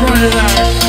front of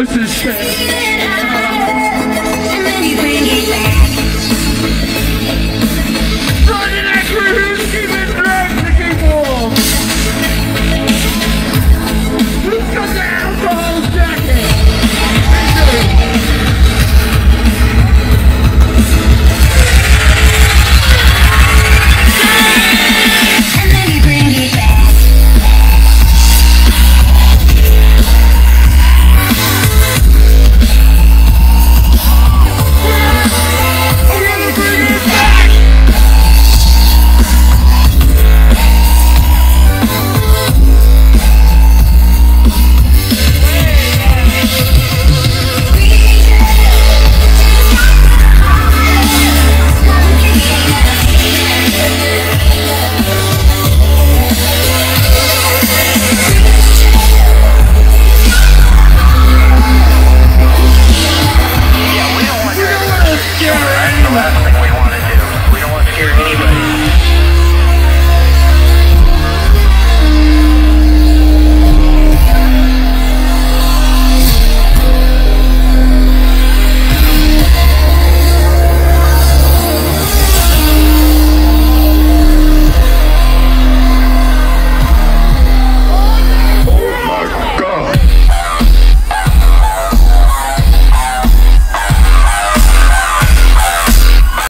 I'm laughing